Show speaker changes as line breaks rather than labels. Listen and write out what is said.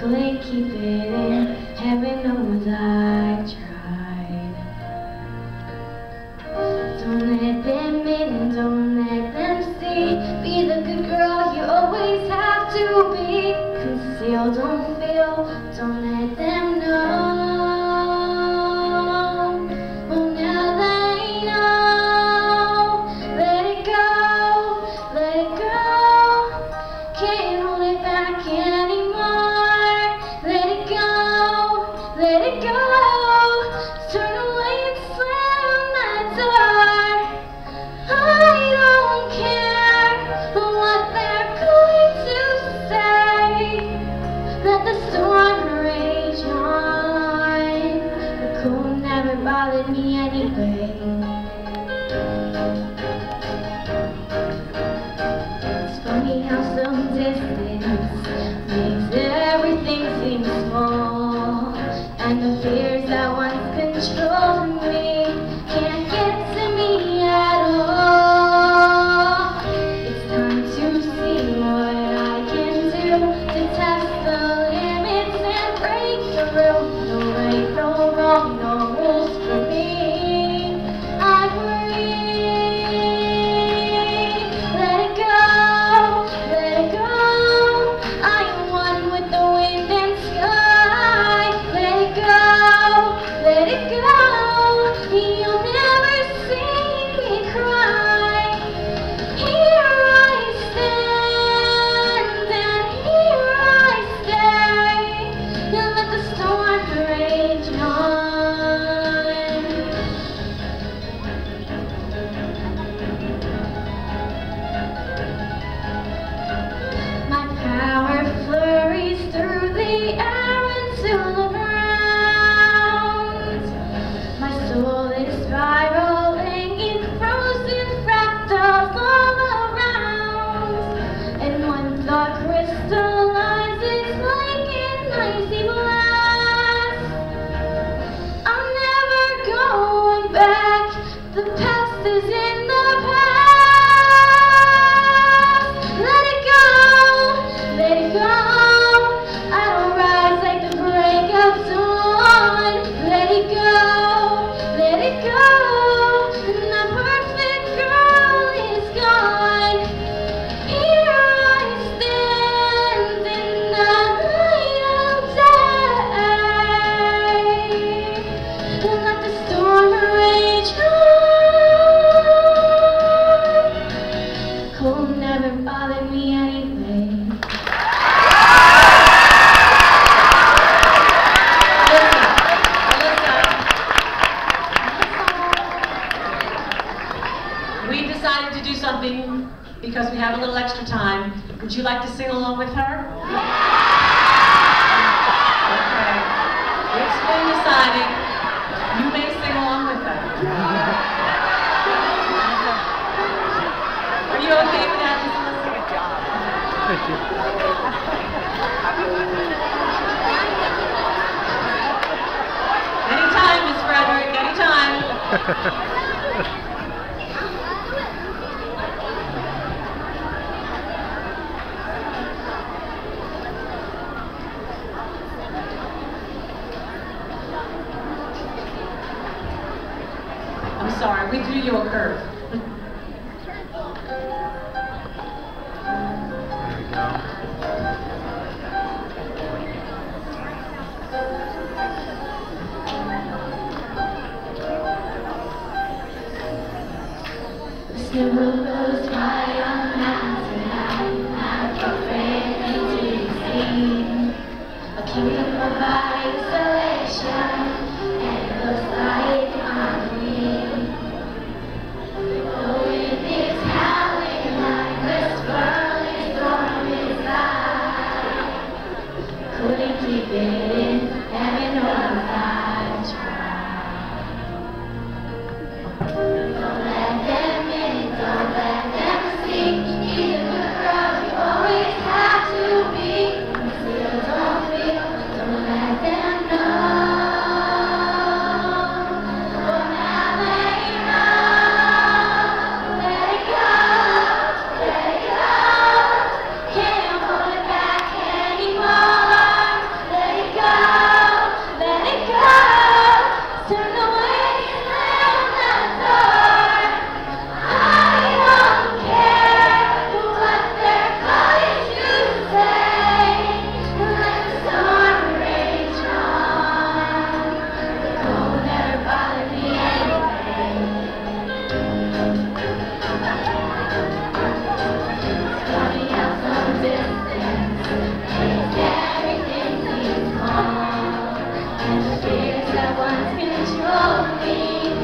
So they keep it in. Heaven knows I.
Would you like to sing along with her? Okay. It's been decided. You may sing along with her. Are you okay with that? Good job. Thank you. Anytime, Miss Frederick, anytime. sorry, we threw you a curve. we go.
The snow goes by Me.